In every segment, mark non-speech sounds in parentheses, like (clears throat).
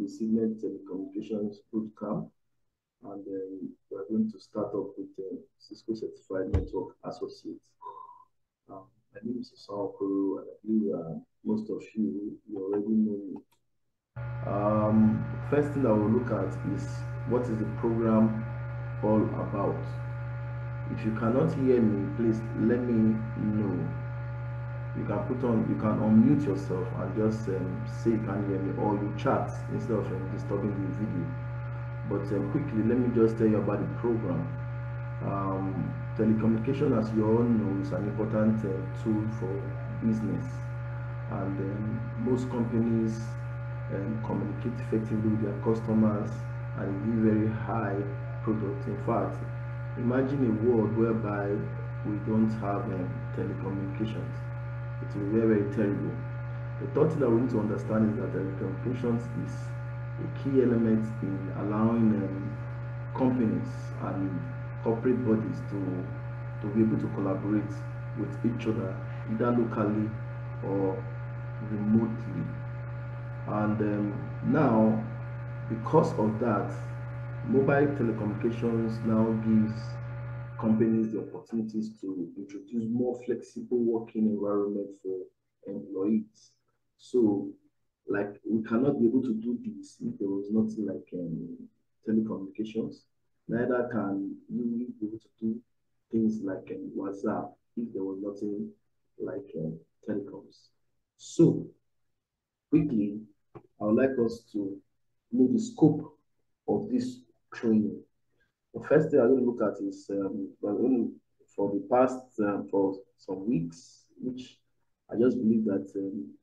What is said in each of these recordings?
the Sydnet Telecommunications Bootcamp. And we're going to start off with the Cisco Certified Network Associate. Um, my name is Osama Okoro, and I believe uh, most of you, you already know me. Um, first thing I will look at is what is the program all about. If you cannot hear me, please let me know you can put on you can unmute yourself and just um, say you can hear me or you chat instead of um, disturbing the video. But um, quickly let me just tell you about the program. Um, telecommunication as you all know is an important uh, tool for business. And um, most companies um, communicate effectively with their customers and give very high products in fact imagine a world whereby we don't have um, telecommunications it will be very, very terrible. The third thing that we need to understand is that telecommunications is a key element in allowing um, companies and corporate bodies to, to be able to collaborate with each other, either locally or remotely. And um, now, because of that, mobile telecommunications now gives companies the opportunities to introduce more flexible working environment for employees. So, like we cannot be able to do this if there was nothing like um, telecommunications. Neither can you be able to do things like um, WhatsApp if there was nothing like um, telecoms. So, quickly, I would like us to know the scope of this training. The first thing I'm going to look at is um, for the past um, for some weeks, which I just believe that um,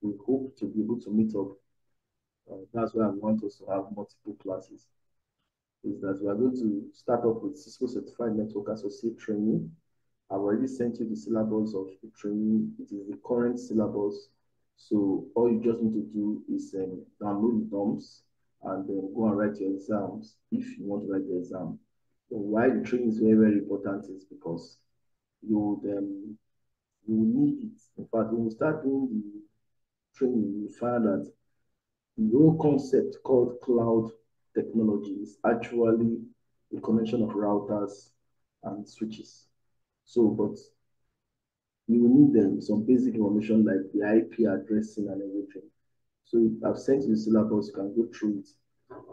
we hope to be able to meet up. Uh, that's why I want us to have multiple classes. Is that we are going to start off with Cisco Certified Network Associate training. I've already sent you the syllabus of the training. It is the current syllabus. So all you just need to do is um, download the DOMS and then go and write your exams if you want to write the exam. So why the training is very, very important is because you would um, you will need it. In fact, when you start doing the training, you find that the whole concept called cloud technology is actually the connection of routers and switches. So, but you will need them some basic information like the IP addressing and everything. So I've sent you the syllabus, you can go through it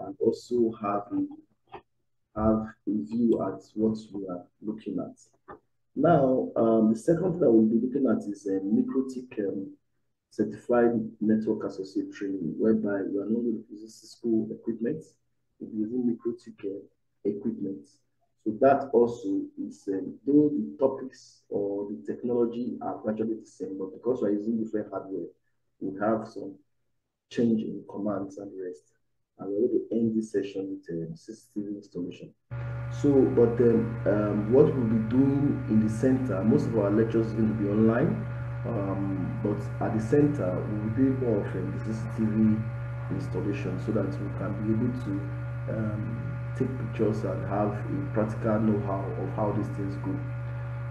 and also have a, have a view at what we are looking at. Now, um, the second thing that we'll be looking at is a MikroTik um, certified network associate training, whereby you are not use Cisco equipment, you'll be using MikroTik uh, equipment. So that also is, um, though the topics or the technology are virtually the same, but because we're using different hardware, we have some change in commands and rest. And we're going to end this session with a CCTV installation. So, but um, um, what we'll be doing in the center, most of our lectures are going to be online, um, but at the center, we will do more of um, CCTV installation so that we can be able to um, take pictures and have a practical know-how of how these things go.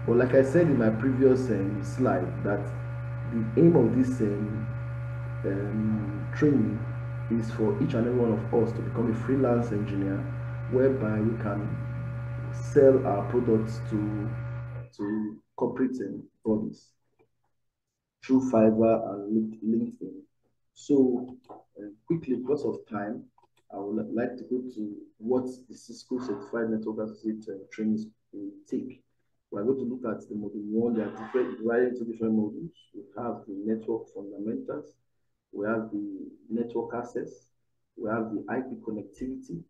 But like I said in my previous um, slide, that the aim of this um, um, training is for each and every one of us to become a freelance engineer whereby we can sell our products to to corporate bodies through Fiverr and LinkedIn. So uh, quickly, because of time, I would like to go to what the Cisco Certified Network Associate uh, trainings will take. We're going to look at the module one. They are different, divided into different modules. We have the network fundamentals, we have the network access, we have the IP connectivity,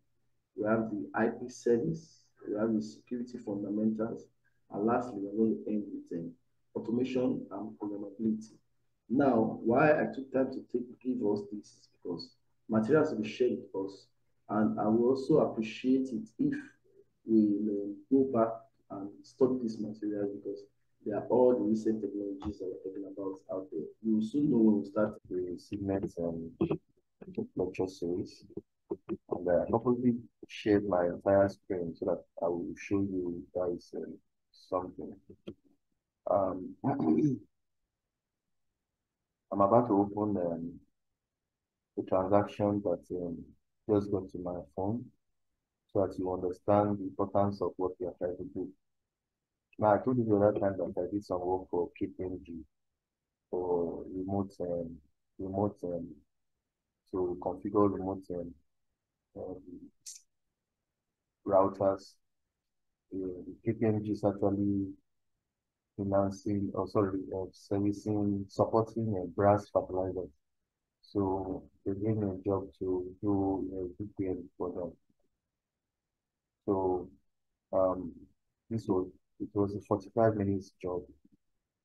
we have the IP service, we have the security fundamentals, and lastly, we're going to end with um, automation and programmability. Now, why I took time to take, give us this is because materials will be shared with us, and I will also appreciate it if we uh, go back and study this material because they are all the recent technologies that we're talking about out there. You will soon know when we start the segment um, lecture series. And uh, hopefully share my entire screen so that I will show you guys um, something. Um, (clears throat) I'm about to open um, a transaction that um, just got to my phone so that you understand the importance of what we are trying to do. I told you the other time that I did some work for KPMG for remote um, remote um, to configure remote um, um, routers. Uh, KPMG is actually financing, or sorry, uh, servicing, supporting uh, brass fertilizers. So they gave me a job to do a VPN for them. So um, this was it was a 45 minutes job,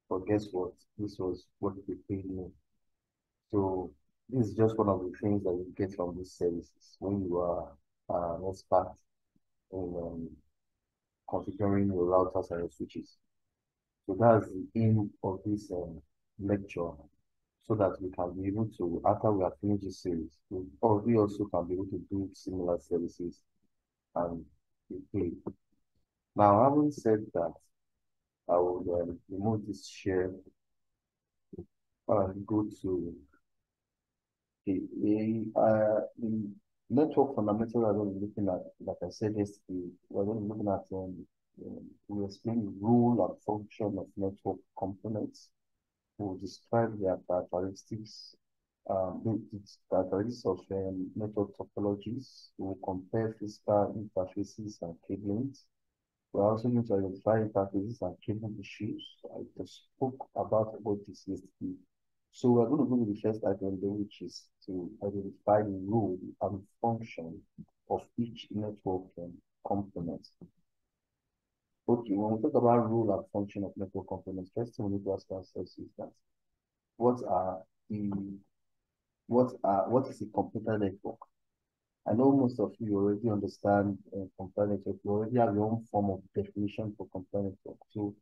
but guess what? This was what they paid me. So this is just one of the things that you get from these services when you are uh, an expert in um, configuring your routers and your switches. So that's the aim of this um, lecture, so that we can be able to, after we have finished this series, we, or we also can be able to do similar services and paid. Now, having said that, I will um, remove this share and go to the, uh, network fundamental to be looking at, like I said yesterday, we're going looking at um, um, we explain the role and function of network components. We'll describe their characteristics, um, the, the characteristics of um, network topologies. We'll compare physical interfaces and cablings. We're also going to identify interfaces and cable issues. I just spoke about about this yesterday. So we're going to go to the first item which is to identify the role and function of each network component. Okay, when we talk about role and function of network components, first thing we need to ask ourselves is that what are the what are what is a computer network? I know most of you already understand uh, network. You already have your own form of definition for computer network. So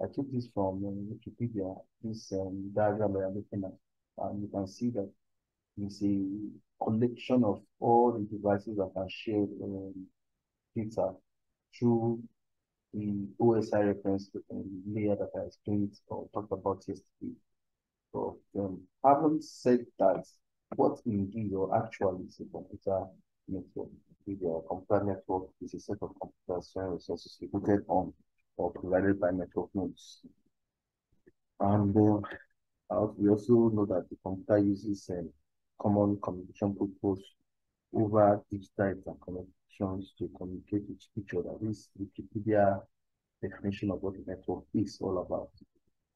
I took this from um, Wikipedia, this um, diagram that I'm looking at, and you can see that it's a collection of all the devices that are shared um, data through the OSI reference layer that I explained or talked about yesterday. So, um, having said that, what indeed or actually is a computer network? The computer network is a set of computers and resources located on or provided by network nodes. And uh, we also know that the computer uses uh, common communication protocols over digital interconnections to communicate with each other. This Wikipedia definition of what a network is all about.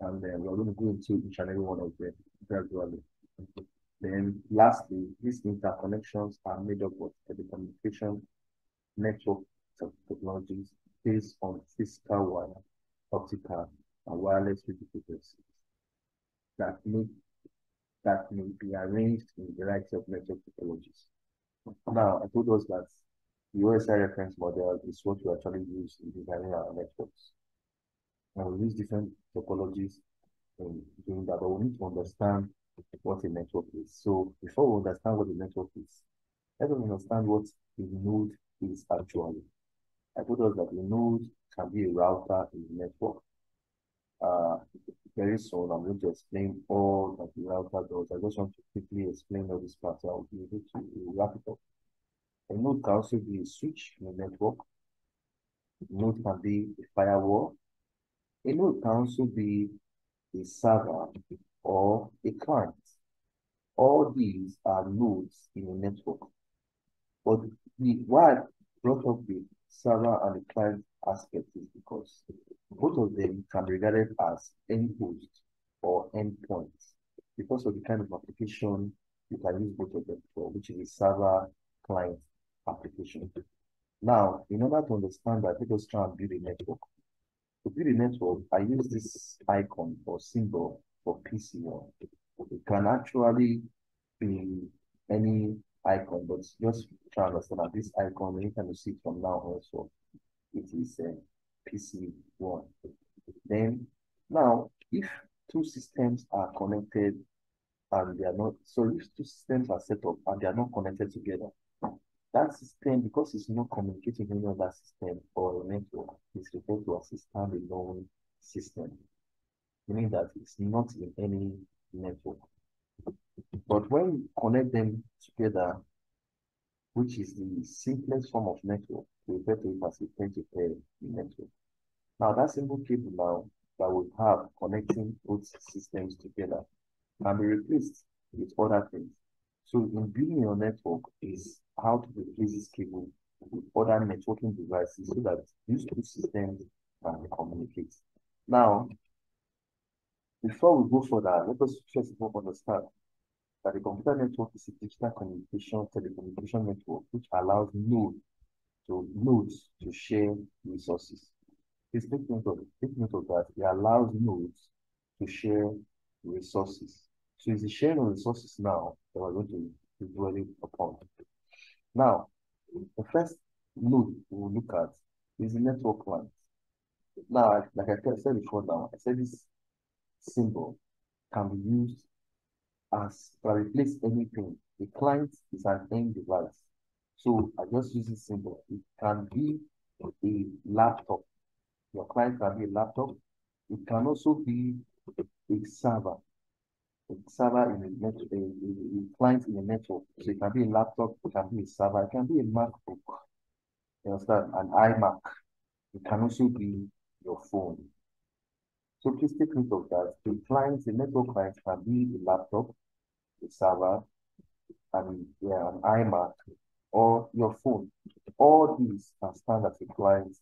And then we're going to go into each and every one of them gradually. Then lastly, these interconnections are made up of telecommunication network technologies based on physical wire, optical, and wireless frequencies that may that may be arranged in a variety of network technologies. Now, I told us that the OSI reference model is what we actually use in designing our networks. And we use different topologies in doing that, but we need to understand what a network is. So before we understand what a network is, let us understand what a node is actually. I told us that a node can be a router in the network. Uh, very soon, I'm going to explain all that the router does. I just want to quickly explain all this part. So I'll be able to wrap it up. A node can also be a switch in the network. A node can be a firewall. A node can also be a server or a client. All these are nodes in a network. But the why I brought up the server and the client aspect is because both of them can be regarded as endpoints or endpoints because of the kind of application you can use both of them for, which is a server client application. Now, in order to understand that, let us try and build a network. To build a network, I use this icon or symbol for PC1. It can actually be any icon, but just try to understand that this icon, anytime you can see it from now also, it is a PC1. Then, now, if two systems are connected and they are not, so if two systems are set up and they are not connected together, that system, because it's not communicating with any other system or network, is referred to as a standalone system, meaning that it's not in any network. But when you connect them together, which is the simplest form of network, we refer to it as a peer-to-peer network. Now, that simple cable now that we have connecting both systems together can be replaced with other things. So in building your network is how to replace this cable with other networking devices so that these two systems can communicate. Now, before we go further, let us first of all understand that the computer network is a digital communication telecommunication network which allows nodes to nodes to share resources. Please take note of, take note of that. It allows nodes to share resources. So it's the sharing of resources now that we're going to be dwelling upon. Now, the first node we'll look at is the network line. Now, like I said before now, I said this symbol can be used as to replace anything. The client is an end device. So I just use this symbol. It can be a laptop. Your client can be a laptop. It can also be a server. A server in a a, a, a client in a network. So it can be a laptop, it can be a server, it can be a MacBook. You understand? An iMac. It can also be your phone. Of that. The client, the network client can be a laptop, a server, and yeah, an iMac, or your phone. All these can stand as a client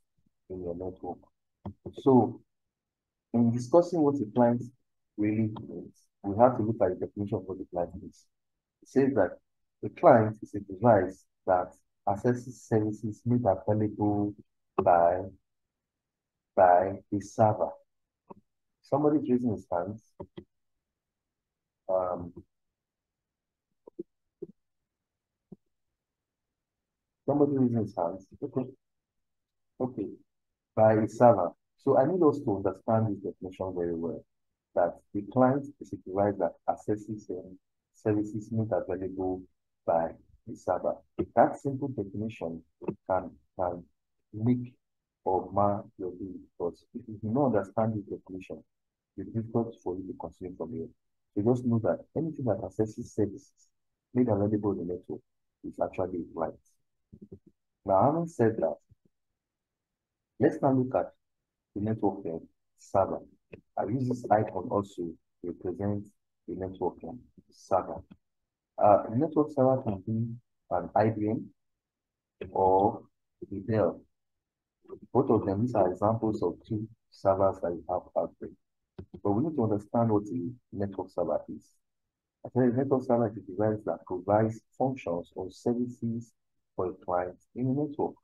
in your network. So in discussing what a client really means, we have to look at the definition of what the client is. It says that the client is a device that accesses services made available by, by a server. Somebody's raising his hands. Um, somebody raising his hands. Okay. Okay. By server. So I need us to understand this definition very well. That the client is a device that accesses um, services made available by the server. That simple definition can, can make or mar your day. Because if you do not understand this definition, difficult for you to consume from here. So just know that anything that accesses services made available in the network is actually right. Now, having said that, let's now look at the network server. I use this icon also to represent the network server. Uh, the network server can be an IBM or Dell. Both of them, these are examples of two servers that you have. But we need to understand what a network server is. A network server is a device that provides functions or services for a client in a network.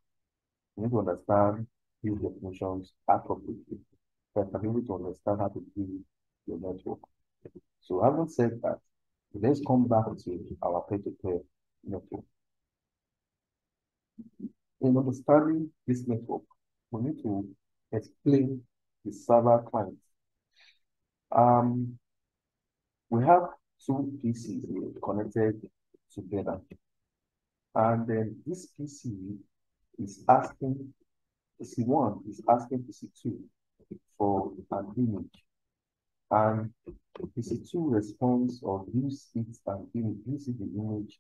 We need to understand these definitions appropriately. So I can be to understand how to build your network. So having said that, let's come back to our peer-to-peer network. In understanding this network, we need to explain the server client. Um, we have two PCs connected together. And then this PC is asking, PC1 is asking PC2 for an image. And PC2 responds or views it and views the image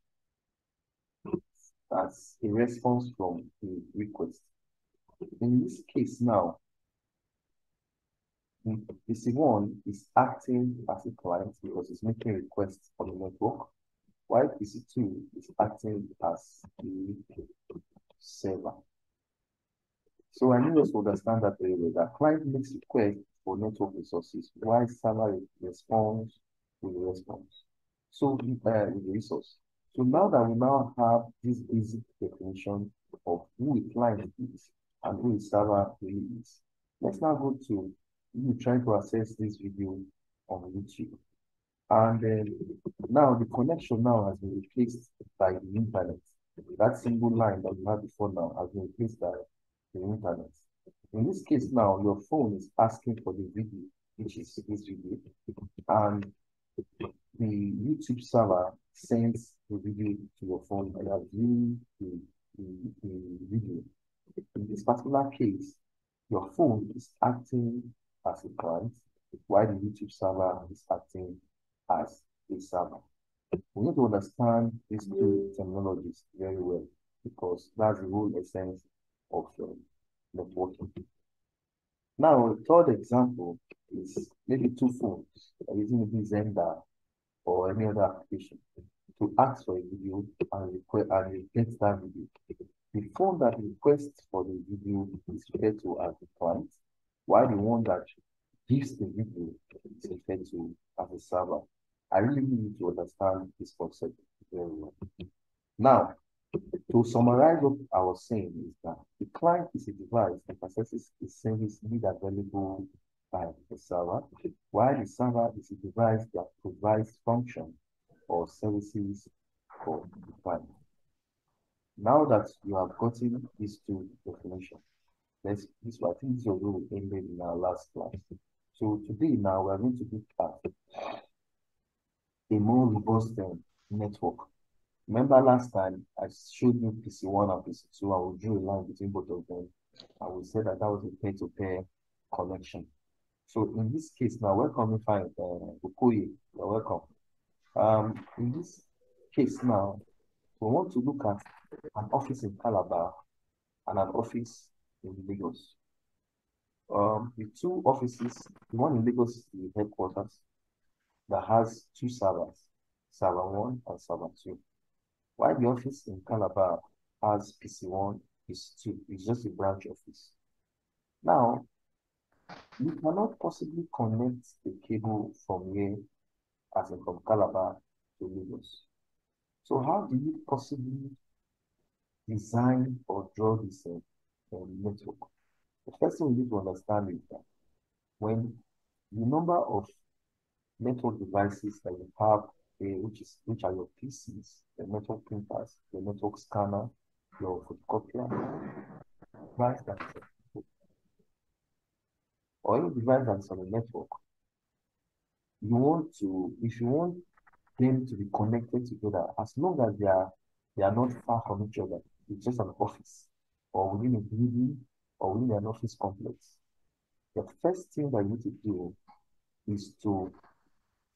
as a response from the request. In this case now, PC1 is acting as a client because it's making requests on the network, while PC2 is acting as the server. So I need us to understand that very well. That client makes requests for network resources, while server responds with the response. So uh, with the resource. So now that we now have this basic definition of who a client is and who a server really is, let's now go to you trying to access this video on YouTube. And then now the connection now has been replaced by the internet. That single line that we had before now has been replaced by the internet. In this case now, your phone is asking for the video, which is this video, and the YouTube server sends the video to your phone and you are viewing the, the, the video. In this particular case, your phone is acting as a client, while the YouTube server is acting as a server. We need to understand these two terminologies very well because that's the whole essence of um, networking. Now, the third example is maybe two phones using Xender or any other application to ask for a video and request and get that video. The phone that requests for the video is referred to as the client, while the one that gives the video is referred to as a server. I really need to understand this concept very well. Now, to summarize what I was saying is that the client is a device that processes a service made available by the server, while the server is a device that provides function or services for the client. Now that you have gotten these two definitions, let's this I think this what we ended in our last class. So today now we are going to look at a more robust um, network. Remember last time I showed you PC1 and PC2 I will draw a line between both of them I will say that that was a peer-to-peer connection. So in this case now, welcome find uh, Bukoye, you're welcome. Um, in this case now, we want to look at an office in Calabar and an office in Lagos. Um, the two offices, the one in Lagos is the headquarters that has two servers, server one and server two. While the office in Calabar has PC1 is two, it's just a branch office. Now, you cannot possibly connect the cable from here, as in from Calabar to Lagos. So how do you possibly design or draw this uh, network? The first thing we need to understand is that when the number of network devices that you have, uh, which is which are your PCs, the network printers, the network scanner, your photocopier, device that or any device that's on the network, you want to, if you want them to be connected together, as long as they are they are not far from each other, it's just an office or within a building or within an office complex. The first thing that you need to do is to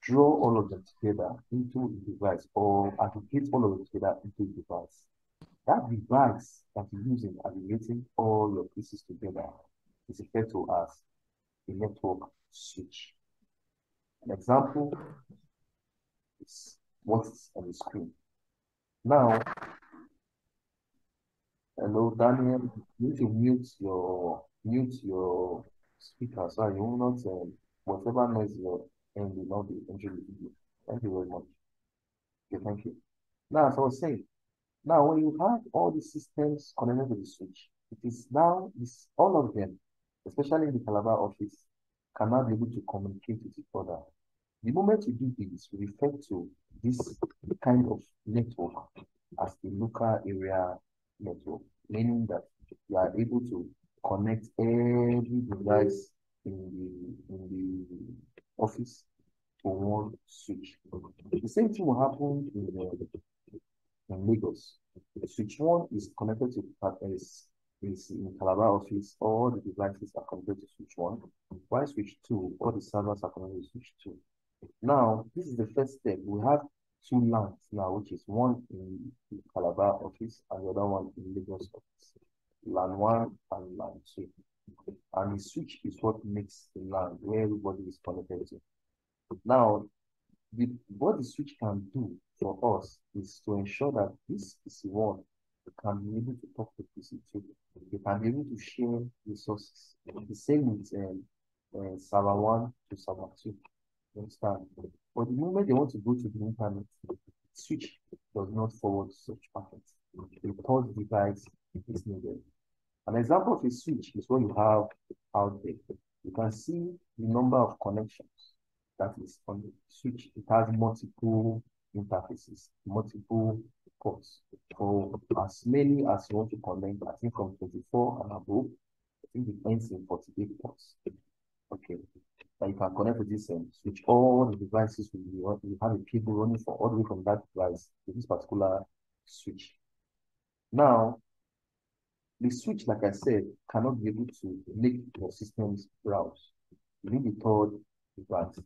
draw all of them together into a device or aggregate all of them together into a device. That device that you're using aggregating all your pieces together is referred to as a network switch. An example is what's on the screen. Now, hello Daniel, you need to mute your mute your speaker so you will not um, whatever noise you're in will not be entering. Thank you very much. Okay, thank you. Now, as I was saying, now when you have all the systems connected to the switch, it is now this all of them especially in the Calabar office, cannot be able to communicate with each other. The moment you do this, we refer to this kind of network as the local area network, meaning that you are able to connect every device in the in the office to one switch. The same thing will happen in, uh, in Lagos. The switch one is connected to is is in Calabar office, all the devices are connected to switch one. Why switch two? All the servers are connected to switch two. Now, this is the first step. We have two LANs now, which is one in the Calabar office and the other one in Lagos office. LAN one and LAN two. And the switch is what makes the LAN where everybody is connected to. Now, the, what the switch can do for us is to ensure that this is one can be able to talk to PC2. They can be able to share resources. The same with um, uh, server 1 to server 2. You understand? But the moment they want to go to the internet, switch does not forward such packets. The third device is needed. An example of a switch is what you have out there. You can see the number of connections that is on the switch. It has multiple interfaces, multiple ports for as many as you want to connect. I think from 24 and above, I think it ends in 48 ports. Okay. But you can connect with this and switch all the devices will be you have a cable running for all the way from that device to this particular switch. Now, the switch, like I said, cannot be able to make your systems browse. You need a third device.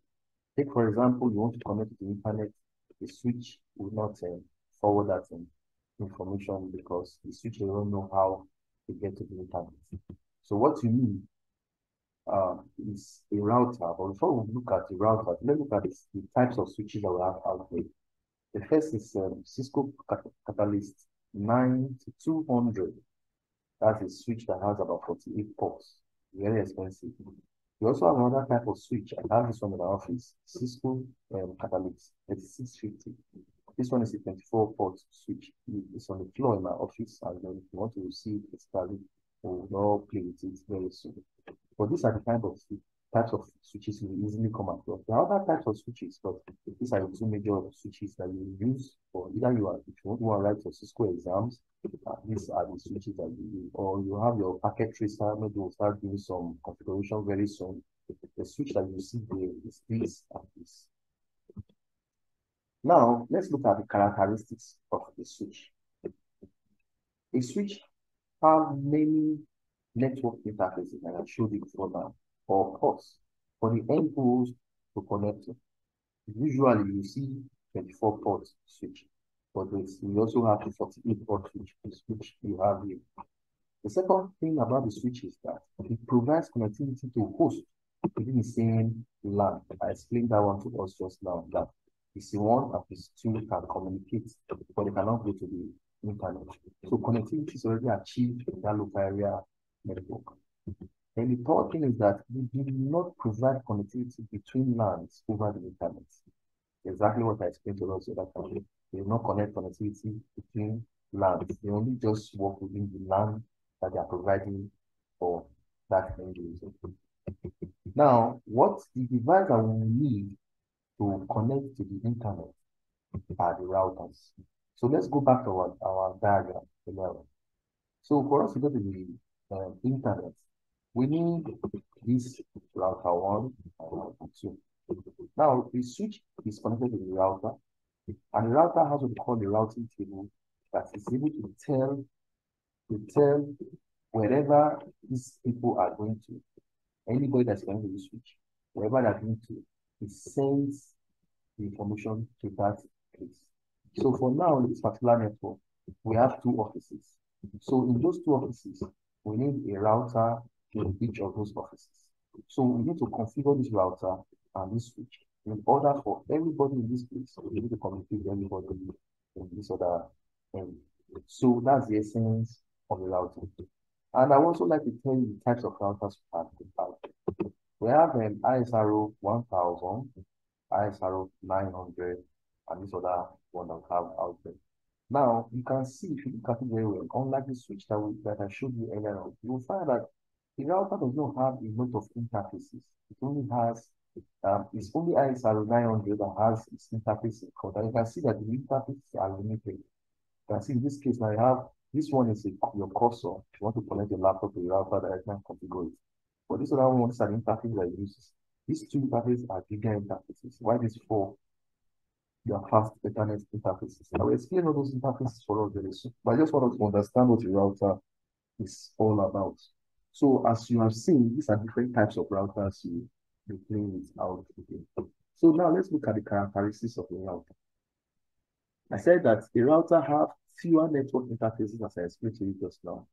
Take, for example, you want to connect to the internet the switch will not uh, forward that um, information because the switch will not know how to get to the internet. So what you need uh, is a router. But before we look at the router, let's look at the, types of switches that we have out there. The first is um, Cisco Catalyst 9200. That's a switch that has about 48 ports. Very expensive. We also have another type of switch. I have this one in the office. Cisco um, Catalyst 3650. This one is a 24 port switch. It's on the floor in my office. And then if you want to receive it, we'll all play with it very soon. But these are the kind of types of switches you easily come across. There are other types of switches, but these are the two major switches that you use for either you are if you want to write your Cisco exams, these are the switches that you use, or you have your packet tracer, maybe we'll start doing some configuration very soon. The switch that you see there is this and this. Now, let's look at the characteristics of the switch. A switch has many network interfaces, and I showed it before now, or ports for the end goals to connect. Usually you see 24 port switch, but we also have the 48 port switch, which you have here. The second thing about the switch is that it provides connectivity to host within the same LAN. I explained that one to us just now that PC1 and PC2 can communicate, but they cannot go to the internet. So connectivity is already achieved in that local area And the third thing is that we do not provide connectivity between LANs over the internet. Exactly what I explained to us that time. They do not connect connectivity between LANs. They only just work within the LAN that they are providing for that end user. Now, what the device that we need to connect to the internet are the routers. So let's go back to our, our diagram. So for us to go to the uh, internet, we need this router one and router two. Now the switch is connected to the router, and the router has what we call the routing table that is able to tell to tell wherever these people are going to, anybody that's going to the switch, wherever they're going to, it sends the information to that place. So for now, in this particular network, we have two offices. So in those two offices, we need a router in each of those offices. So we need to configure this router and this switch in order for everybody in this place to be able to communicate with everybody in this other area. So that's the essence of the router. And I also like to tell you the types of routers we have. We have um, an ISR 1000, ISR 900, and this other one that we have out there. Now, you can see, if you look at it very well, unlike the switch that, we, that I showed you earlier on, you will find that the router does not have a lot of interfaces. It only has, um, it's only ISR 900 that has its interface code. And you can see that the interfaces are limited. You can see in this case, now you have, this one is a, your cursor. If you want to connect your laptop to your router, that can configure it. But this other one is an interface that uses. These two interfaces are bigger interfaces. Why these four your fast Ethernet interfaces. I will explain all those interfaces for us very soon, but I just want us to understand what a router is all about. So as you have seen, these are different types of routers you, play with out here. So now let's look at the characteristics of a router. I said that a router have fewer network interfaces as I explained to you just now.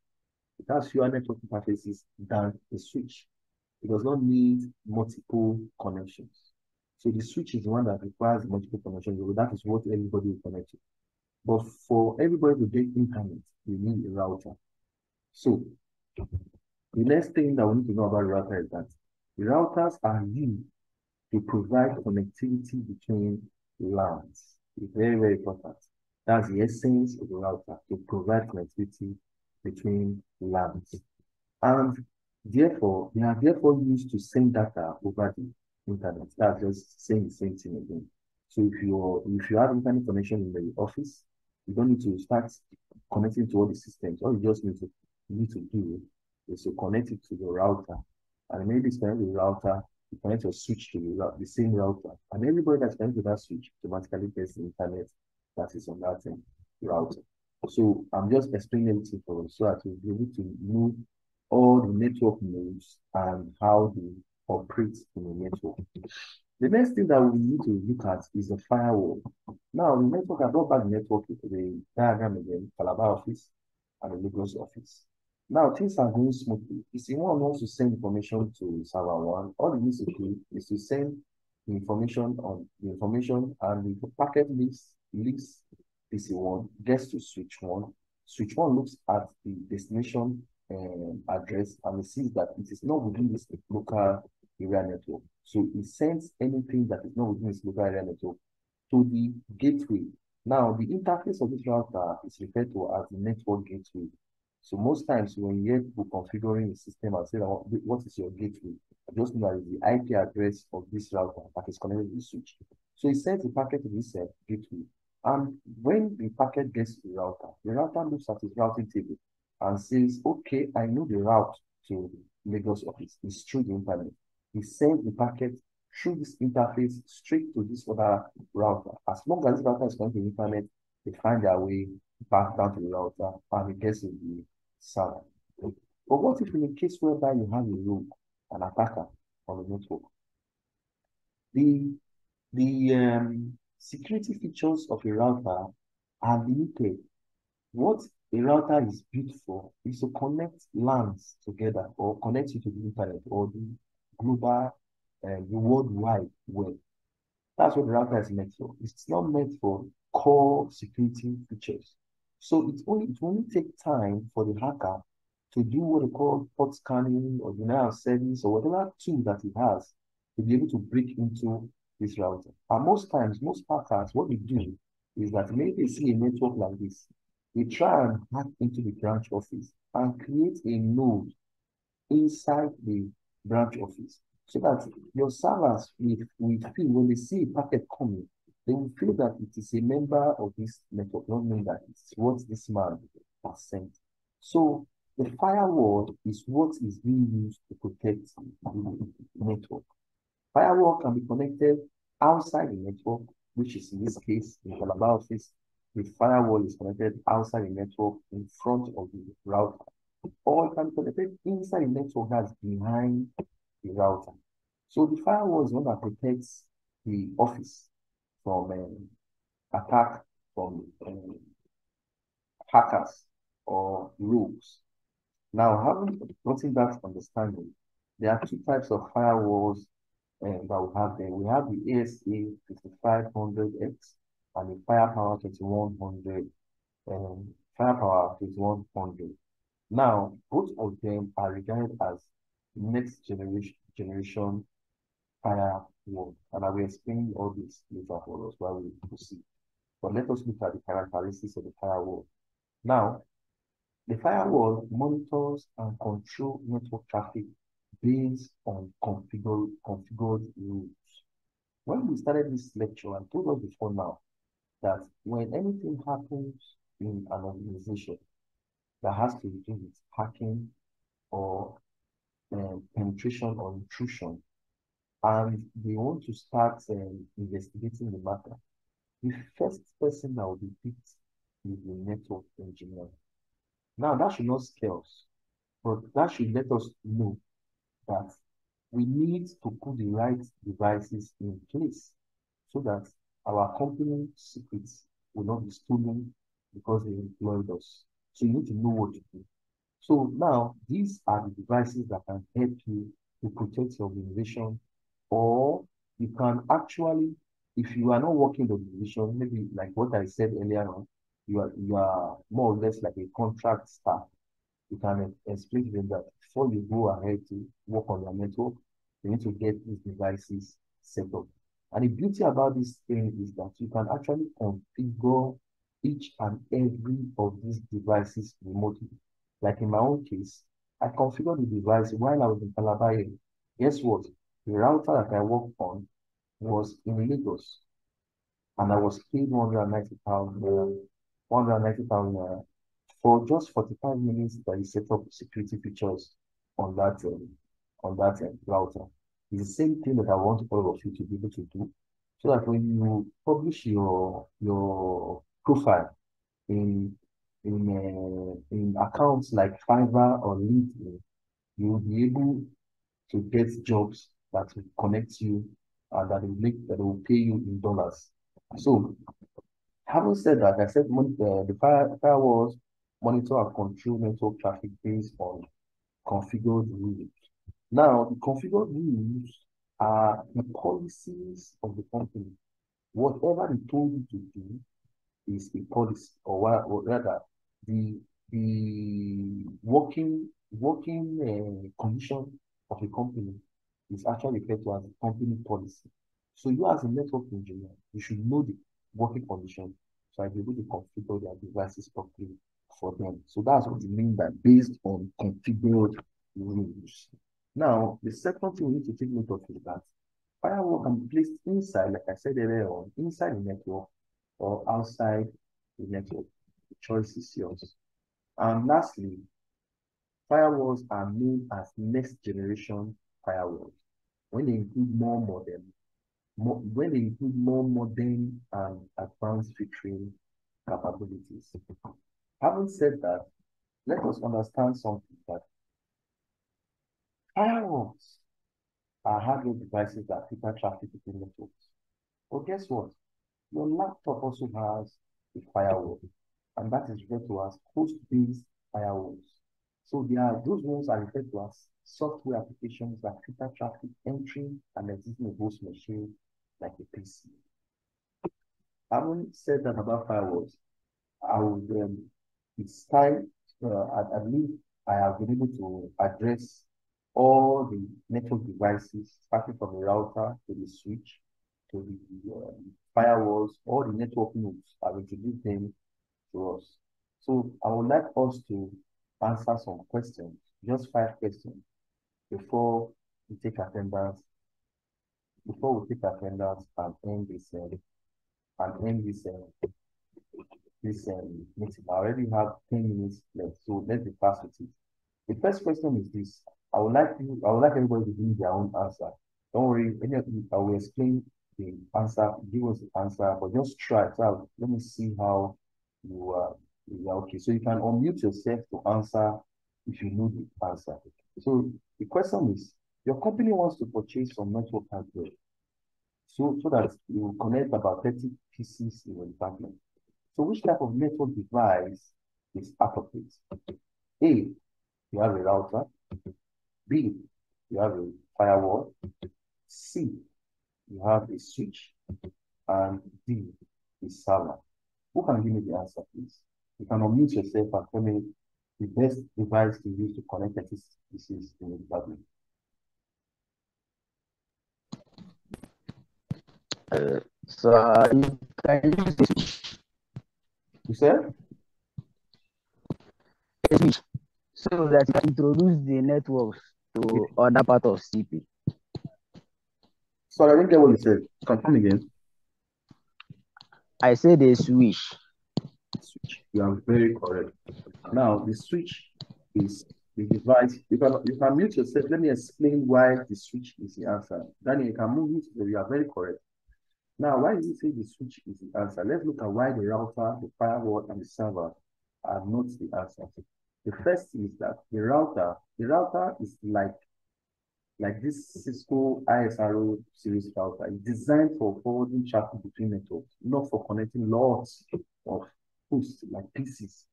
It has fewer network interfaces than a switch. It does not need multiple connections. So the switch is the one that requires multiple connections. That is what everybody will connect to. But for everybody to get internet, you need a router. So the next thing that we need to know about router is that the routers are used to provide connectivity between LANs. It's very, very important. That's the essence of the router, to provide connectivity between LANs. And therefore, they are therefore used to send data over the internet. That's just saying the same thing again. So if you if you have internet connection in the office, you don't need to start connecting to all the systems. All you just need to need to do is to connect it to the router. And maybe it's the router, you connect your switch to the, the same router. And everybody that's connected to that switch automatically gets the internet that is on that thing, router. So I'm just explaining everything for you so that you'll be able to know all the network nodes and how they operate in a network. The next thing that we need to look at is the firewall. Now, the network, I brought back the network, the diagram again, Calabar office and the Lagos office. Now, things are going smoothly. If someone wants to send information to server one, all it needs to do is to send information on the information and the packet leaves, leaves PC1, gets to switch one. Switch one looks at the destination um, address and it sees that it is not within this local area network. So it sends anything that is not within its local area network to the gateway. Now, the interface of this router is referred to as the network gateway. So most times when you hear people configuring the system and say, what is your gateway? I just know that is the IP address of this router that is connected to the switch. So it sends the packet to this uh, gateway. And when the packet gets to the router, the router looks at its routing table and says, okay, I know the route to Lagos office. It's through the internet. He sends the packet through this interface straight to this other router. As long as this router is connected to the internet, they find their way back down to the router and it gets to the server. But what if in a case whereby you have a rogue, an attacker on the network? The, the um, security features of a router are limited. What a router is built for is to connect LANs together or connect you to the internet or the global, uh, worldwide web. That's what the router is meant for. It's not meant for core security features. So it only it only take time for the hacker to do what they call port scanning or denial of service or whatever tool that he has to be able to break into this router. And most times, most hackers, what they do is that maybe they see a network like this, they try and hack into the branch office and create a node inside the branch office so that your servers will, will feel when they see a packet coming, they will feel that it is a member of this network, not knowing that it's what this man has sent. So the firewall is what is being used to protect the network. Firewall can be connected outside the network, which is in this case in Calabar office, the firewall is connected outside the network in front of the router, it can be connected inside the network that's behind the router. So the firewall is one that protects the office from um, attack from um, hackers or rogues. Now, having gotten that understanding, there are two types of firewalls um, that we have there. We have the ASA 5500X and the Firepower 2100, um, Firepower 2100. Now, both of them are regarded as next generation generation firewall, and I will explain all this later for us while we proceed. But let us look at the characteristics of the firewall. Now, the firewall monitors and control network traffic based on configured, configured rules. When we started this lecture, I told us before now that when anything happens in an organization that has to do with hacking or um, penetration or intrusion, and they want to start um, investigating the matter, the first person that will be picked is the network engineer. Now, that should not scare us, but that should let us know that we need to put the right devices in place so that our company secrets will not be stolen because they employed us. So you need to know what to do. So now these are the devices that can help you to protect your organization, or you can actually, if you are not working the organization, maybe like what I said earlier on, you are you are more or less like a contract staff. You can explain to them that before you go ahead to work on your network, you need to get these devices set up. And the beauty about this thing is that you can actually configure each and every of these devices remotely. Like in my own case, I configured the device while I was in Calabar. Guess what? The router that I worked on was in Lagos. And I was paid 190 pounds, uh, 190 pounds for just 45 minutes that he set up security features on that um, on that uh, router. It's the same thing that I want all of you to be able to do so that when you publish your your profile in in uh, in accounts like Fiverr or LinkedIn, you will be able to get jobs that will connect you and that will make that will pay you in dollars. So, having said that, I said uh, the fire, firewalls monitor and control network traffic based on configured rules. Now, the configured rules are the policies of the company. Whatever they told you to do is a policy, or, rather, the the working working uh, condition of a company is actually referred to as a company policy. So you as a network engineer, you should know the working condition so I be able to configure their devices properly for them. So that's what we mean by based on configured rules. Now, the second thing we need to take note of is that firewall can be placed inside, like I said earlier on, inside the network or outside the network. The choice is yours. And lastly, firewalls are known as next generation firewalls when they include more modern, more, when they include more modern and advanced featuring capabilities. Having said that, let us understand something that firewalls are hardware devices that filter traffic between networks. But guess what? Your laptop also has a firewall, and that is referred to as host-based firewalls. So there are those ones are referred to as software applications that filter traffic entering and exiting a host machine like a PC. Having said that about firewalls, I would um, it's time uh, I, I believe I have been able to address all the network devices, starting from the router to the switch to the um, firewalls, all the network nodes. I've introduced them to us. So I would like us to answer some questions, just five questions, before we take attendance, before we take attendance and end this uh, and end this uh, this um, meeting. I already have 10 minutes left, so let's be fast with it. The first question is this. I would like you, I would like everybody to give their own answer. Don't worry, any I will explain the answer, give us the answer, but just try. So let me see how you are. You are okay. So you can unmute yourself to answer if you know the answer. So the question is, your company wants to purchase some network hardware. So, so that you connect about 30 pieces in your department. So which type of network device is appropriate? A, you have a router. B, you have a firewall. C, you have a switch. And D is server. Who can give me the answer, please? You can unmute yourself and tell me the best device to use to connect this. pieces in the department. Uh, so uh, you can use the switch. You said? a switch so that you can introduce the networks to other part of CP. Sorry, I didn't get what you said. Confirm again. I said a switch. Switch. You are very correct. Now, the switch is the device. You can, you can mute yourself. Let me explain why the switch is the answer. Then you can move it. You are very correct. Now, why do you say the switch is the answer? Let's look at why the router, the firewall, and the server are not the answer. The first is that the router, the router is like, like this Cisco ISRO series router. It's designed for forwarding traffic between networks, not for connecting lots of hosts like PCs.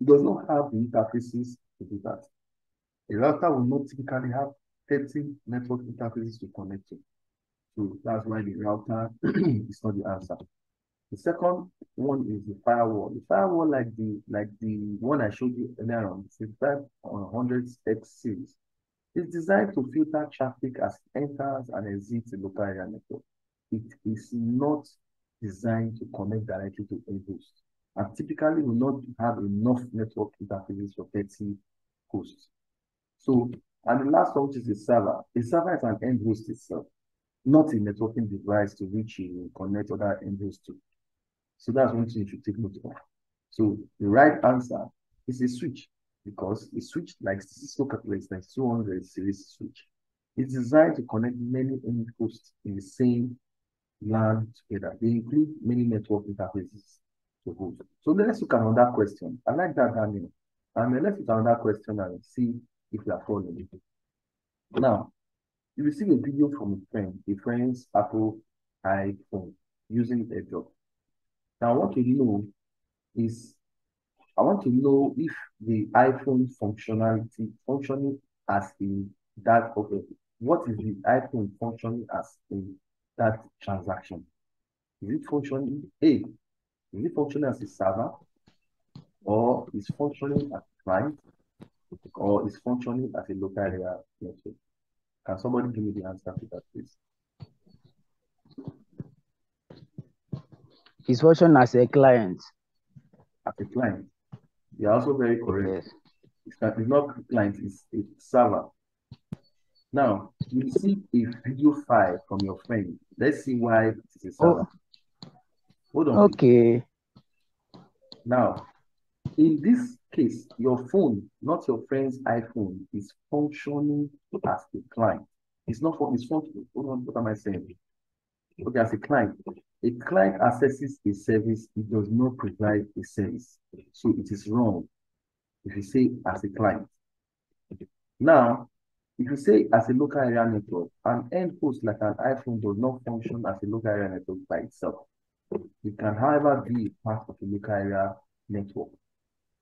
It does not have the interfaces to do that. A router will not typically have 30 network interfaces to connect to. So that's why the router (clears throat) is not the answer. The second one is the firewall. The firewall, like the like the one I showed you earlier on, the 500 X series, is designed to filter traffic as it enters and exits the local area network. It is not designed to connect directly to a host, and typically will not have enough network interfaces for 30 hosts. So, and the last one, which is the server. The server is an end host itself not a networking device to which you connect other end hosts to. So that's one thing you should take note of. So the right answer is a switch because a switch like Catalyst like 200 series switch is designed to connect many end hosts in the same LAN together. They include many network interfaces to host. So let's look at another question. I like that, Daniel. mean, let's look at another question and see if we are following. Now, You receive a video from a friend, a friend's Apple iPhone using AirDrop. Now, what to know is I want to know if the iPhone functionality functioning as in that of. What is the iPhone functioning as in that transaction? Is it functioning A? Is it functioning as a server? Or is functioning as a client? Or is functioning as a local area network? Can somebody give me the answer to that, please? It's functioning as a client. As a client. You're also very correct. Yes. It's not, it's not client, it's a server. Now, you see a video file from your friend. Let's see why it is a server. Oh. Hold on. Okay. Now, in this case, your phone, not your friend's iPhone, is functioning as a client. It's not for it's functioning. Hold on, what am I saying? Okay, as a client, a client accesses a service, it does not provide a service. So it is wrong if you say as a client. Now, if you say as a local area network, an end host like an iPhone does not function as a local area network by itself. It can, however, be part of a local area network.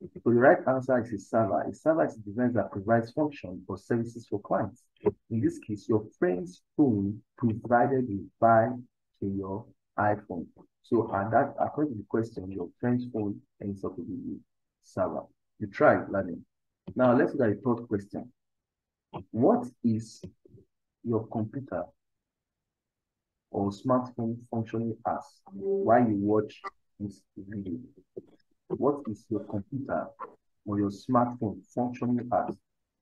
So the right answer is a server. A server is a device that provides function or services for clients. In this case, your friend's phone provided file to your iPhone. So, and that, according to the question, your friend's phone ends up with the server. You tried learning. Now, let's look at the third question. What is your computer or smartphone functioning as while you watch this video? What is your computer or your smartphone functioning as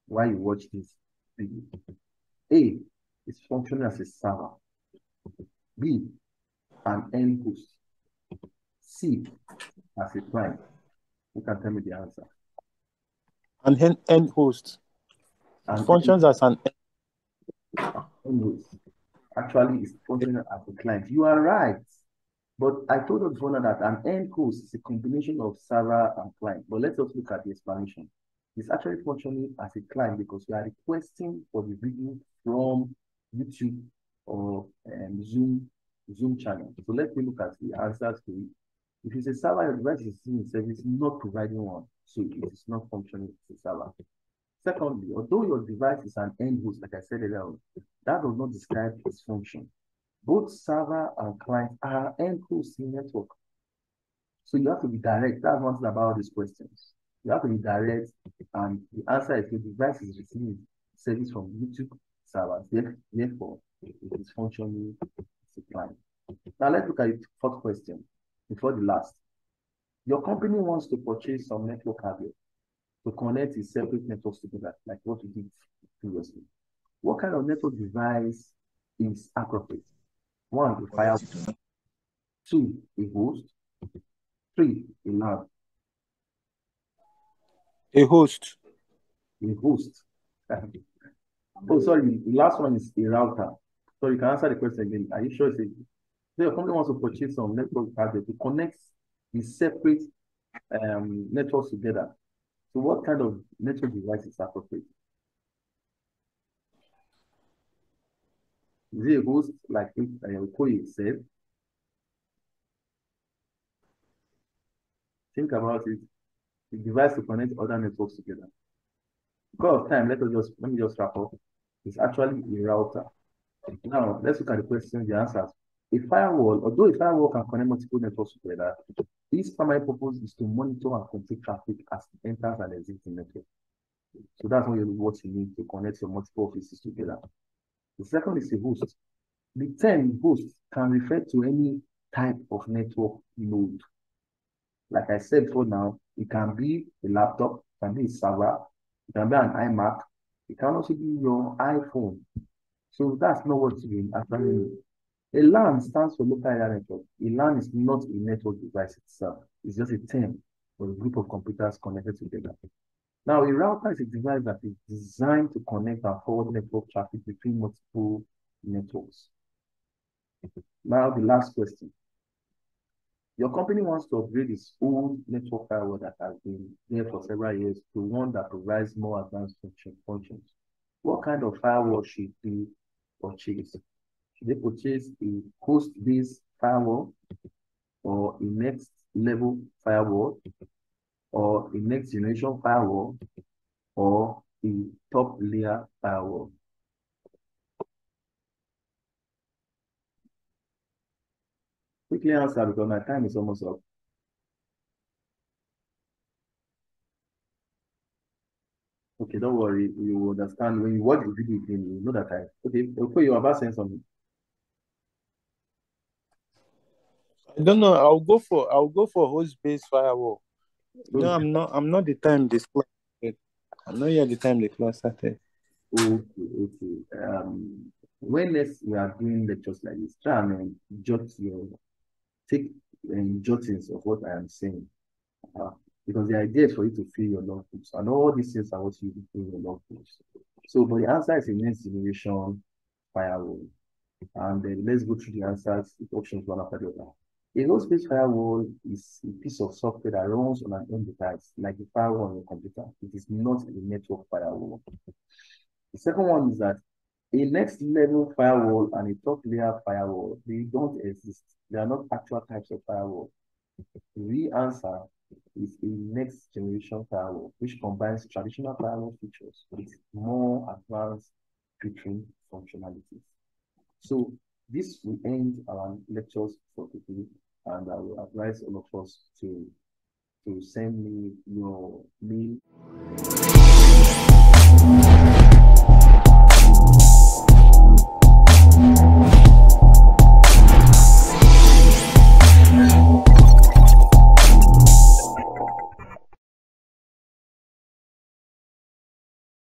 while you watch this video? A is functioning as a server. B, an end host. C, as a client. Who can tell me the answer? An end, end host An functions as an end host. Actually, it's functioning as a client. You are right. But I told us before that an end host is a combination of server and client. But let's just look at the explanation. It's actually functioning as a client because you are requesting for the video from YouTube or um, Zoom Zoom channel. So let me look at the answers to it. If it's a server, your device is receiving service, not providing one, so it is not functioning as a server. Secondly, although your device is an end host, like I said earlier, that does not describe its function. Both server and client are end hosts in network. So you have to be direct. That's one thing about these questions. You have to be direct, and the answer is your device is receiving service from YouTube servers. Therefore, it is functioning. Now let's look at the fourth question before the last. Your company wants to purchase some network hardware to connect its separate networks together, like what we did previously. What kind of network device is appropriate? One, a firewall. Two, a host. Three, a LAN. a host. A host. (laughs) oh, sorry. The last one is a router. So you can answer the question again. Are you sure it's a so your company wants to purchase some network hardware to connect the separate um, networks together. So what kind of network device is appropriate? Is it a host like uh, Okoye said? Think about it. The device to connect other networks together. Because of time, let us just let me just wrap up. It's actually a router. Now let's look at the questions, the answers. A firewall, although a firewall can connect multiple networks together, its primary purpose is to monitor and control traffic as it enters and exits the network. So that's what you, need to connect your multiple offices together. The second is a host. The term host can refer to any type of network node. Like I said for now, it can be a laptop, it can be a server, it can be an iMac, it can also be your iPhone. So that's not what you mean actually. A LAN stands for local area network. A LAN is not a network device itself. It's just a term for a group of computers connected together. Now, a router is a device that is designed to connect and forward network traffic between multiple networks. Now, the last question. Your company wants to upgrade its old network firewall that has been there for several years to one that provides more advanced function, functions. What kind of firewall should be purchase? They purchase a host-based firewall or a next level firewall or a next generation firewall or a top layer firewall? Quickly answer because my time is almost up. Okay, don't worry. You understand when you watch the video. You know that I okay. Okay, you are about saying something. I don't know. I'll go for I'll go for host-based firewall. No, I'm not. I'm not the time this class started. I'm not yet the time the class started. Okay, okay. Um, when next we are doing lectures like this, try and jot your take um, jottings of what I am saying. Uh, because the idea is for you to fill your logbooks, and all these things are what you do in your logbooks. So, but the answer is a next generation firewall. And then let's go through the answers, the options one after the other. A host-based firewall is a piece of software that runs on an end device, like a firewall on your computer. It is not a network firewall. The second one is that a next level firewall and a top layer firewall, they don't exist. They are not actual types of firewall. The answer is a next generation firewall, which combines traditional firewall features with more advanced filtering functionalities. So this will end our lectures for today, and I will advise all of us to to send me your mail